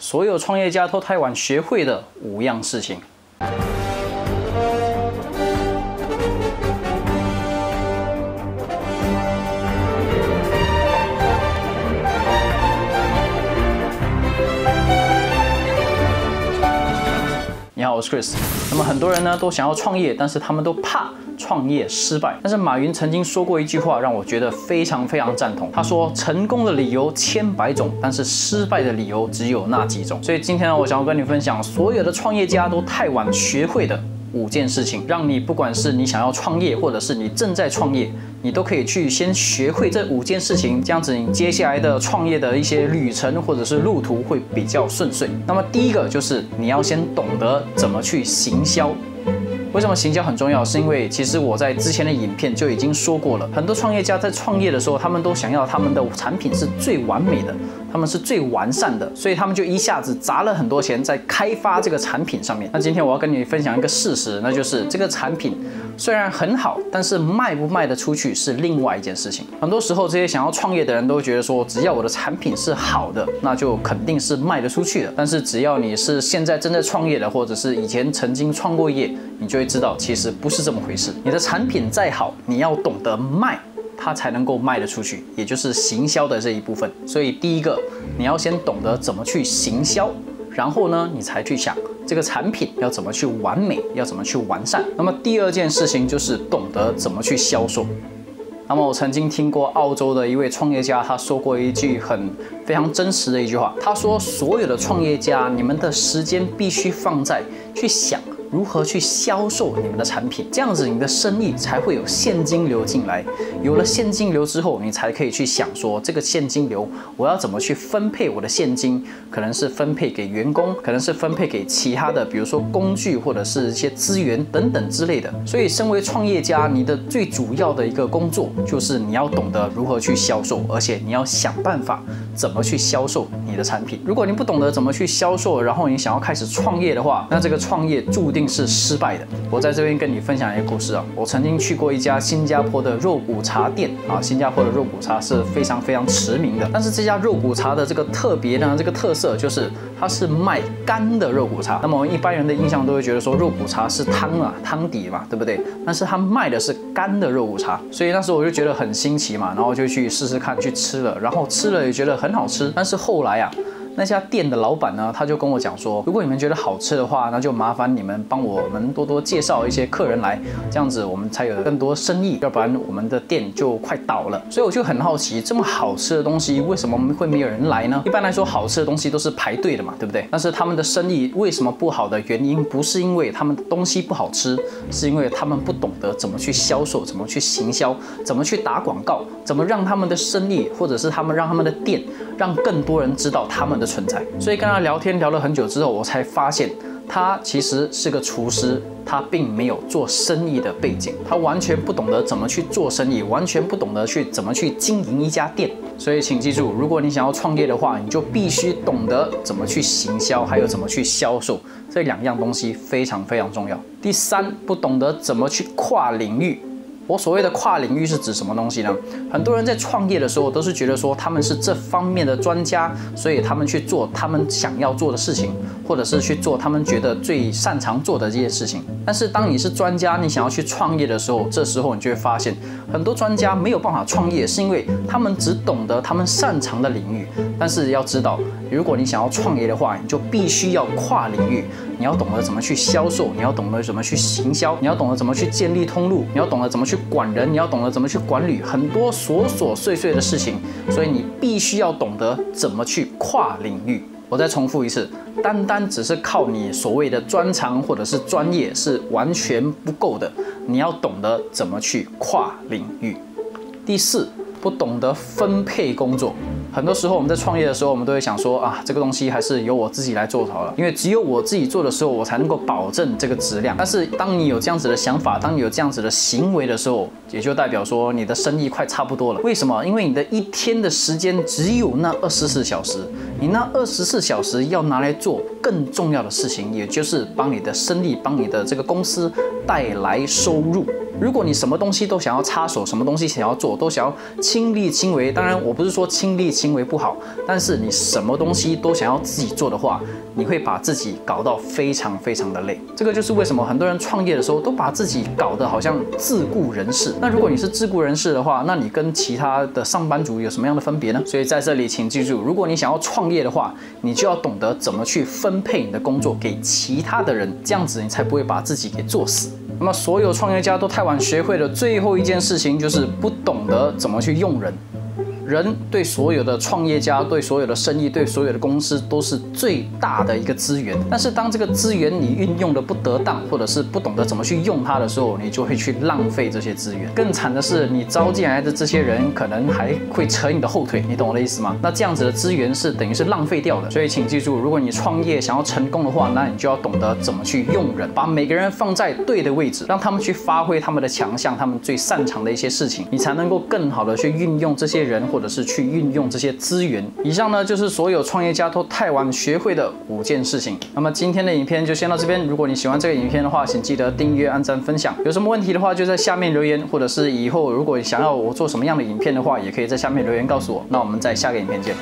所有创业家都太晚学会的五样事情。Chris。那么很多人呢都想要创业，但是他们都怕创业失败。但是马云曾经说过一句话，让我觉得非常非常赞同。他说：“成功的理由千百种，但是失败的理由只有那几种。”所以今天呢，我想要跟你分享所有的创业家都太晚学会的。五件事情，让你不管是你想要创业，或者是你正在创业，你都可以去先学会这五件事情，这样子你接下来的创业的一些旅程或者是路途会比较顺遂。那么第一个就是你要先懂得怎么去行销。为什么行销很重要？是因为其实我在之前的影片就已经说过了，很多创业家在创业的时候，他们都想要他们的产品是最完美的。他们是最完善的，所以他们就一下子砸了很多钱在开发这个产品上面。那今天我要跟你分享一个事实，那就是这个产品虽然很好，但是卖不卖得出去是另外一件事情。很多时候，这些想要创业的人都觉得说，只要我的产品是好的，那就肯定是卖得出去的。但是只要你是现在正在创业的，或者是以前曾经创过业，你就会知道，其实不是这么回事。你的产品再好，你要懂得卖。它才能够卖得出去，也就是行销的这一部分。所以第一个，你要先懂得怎么去行销，然后呢，你才去想这个产品要怎么去完美，要怎么去完善。那么第二件事情就是懂得怎么去销售。那么我曾经听过澳洲的一位创业家，他说过一句很非常真实的一句话，他说：“所有的创业家，你们的时间必须放在去想。”如何去销售你们的产品？这样子你的生意才会有现金流进来。有了现金流之后，你才可以去想说，这个现金流我要怎么去分配我的现金？可能是分配给员工，可能是分配给其他的，比如说工具或者是一些资源等等之类的。所以，身为创业家，你的最主要的一个工作就是你要懂得如何去销售，而且你要想办法怎么去销售你的产品。如果你不懂得怎么去销售，然后你想要开始创业的话，那这个创业注定。是失败的。我在这边跟你分享一个故事啊，我曾经去过一家新加坡的肉骨茶店啊，新加坡的肉骨茶是非常非常驰名的。但是这家肉骨茶的这个特别呢，这个特色就是它是卖干的肉骨茶。那么我们一般人的印象都会觉得说肉骨茶是汤啊，汤底嘛，对不对？但是它卖的是干的肉骨茶，所以那时候我就觉得很新奇嘛，然后就去试试看，去吃了，然后吃了也觉得很好吃。但是后来啊。那家店的老板呢，他就跟我讲说，如果你们觉得好吃的话，那就麻烦你们帮我们多多介绍一些客人来，这样子我们才有更多生意，要不然我们的店就快倒了。所以我就很好奇，这么好吃的东西，为什么会没有人来呢？一般来说，好吃的东西都是排队的嘛，对不对？但是他们的生意为什么不好的原因，不是因为他们的东西不好吃，是因为他们不懂得怎么去销售，怎么去行销，怎么去打广告，怎么让他们的生意，或者是他们让他们的店，让更多人知道他们的。存在，所以跟他聊天聊了很久之后，我才发现他其实是个厨师，他并没有做生意的背景，他完全不懂得怎么去做生意，完全不懂得去怎么去经营一家店。所以请记住，如果你想要创业的话，你就必须懂得怎么去行销，还有怎么去销售，这两样东西非常非常重要。第三，不懂得怎么去跨领域。我所谓的跨领域是指什么东西呢？很多人在创业的时候都是觉得说他们是这方面的专家，所以他们去做他们想要做的事情，或者是去做他们觉得最擅长做的这些事情。但是当你是专家，你想要去创业的时候，这时候你就会发现，很多专家没有办法创业，是因为他们只懂得他们擅长的领域。但是要知道，如果你想要创业的话，你就必须要跨领域。你要懂得怎么去销售，你要懂得怎么去行销，你要懂得怎么去建立通路，你要懂得怎么去管人，你要懂得怎么去管理很多琐琐碎碎的事情。所以你必须要懂得怎么去跨领域。我再重复一次，单单只是靠你所谓的专长或者是专业是完全不够的，你要懂得怎么去跨领域。第四，不懂得分配工作。很多时候我们在创业的时候，我们都会想说啊，这个东西还是由我自己来做好了，因为只有我自己做的时候，我才能够保证这个质量。但是当你有这样子的想法，当你有这样子的行为的时候，也就代表说你的生意快差不多了。为什么？因为你的一天的时间只有那二十四小时，你那二十四小时要拿来做更重要的事情，也就是帮你的生意、帮你的这个公司带来收入。如果你什么东西都想要插手，什么东西想要做，都想要亲力亲为，当然我不是说亲力亲为不好，但是你什么东西都想要自己做的话，你会把自己搞到非常非常的累。这个就是为什么很多人创业的时候都把自己搞得好像自雇人士。那如果你是自雇人士的话，那你跟其他的上班族有什么样的分别呢？所以在这里，请记住，如果你想要创业的话，你就要懂得怎么去分配你的工作给其他的人，这样子你才不会把自己给做死。那么，所有创业家都太晚学会了最后一件事情，就是不懂得怎么去用人。人对所有的创业家、对所有的生意、对所有的公司都是最大的一个资源。但是当这个资源你运用的不得当，或者是不懂得怎么去用它的时候，你就会去浪费这些资源。更惨的是，你招进来的这些人可能还会扯你的后腿，你懂我的意思吗？那这样子的资源是等于是浪费掉的。所以请记住，如果你创业想要成功的话，那你就要懂得怎么去用人，把每个人放在对的位置，让他们去发挥他们的强项，他们最擅长的一些事情，你才能够更好的去运用这些人或。或者是去运用这些资源。以上呢就是所有创业家都太晚学会的五件事情。那么今天的影片就先到这边。如果你喜欢这个影片的话，请记得订阅、按赞、分享。有什么问题的话，就在下面留言，或者是以后如果想要我做什么样的影片的话，也可以在下面留言告诉我。那我们在下个影片见。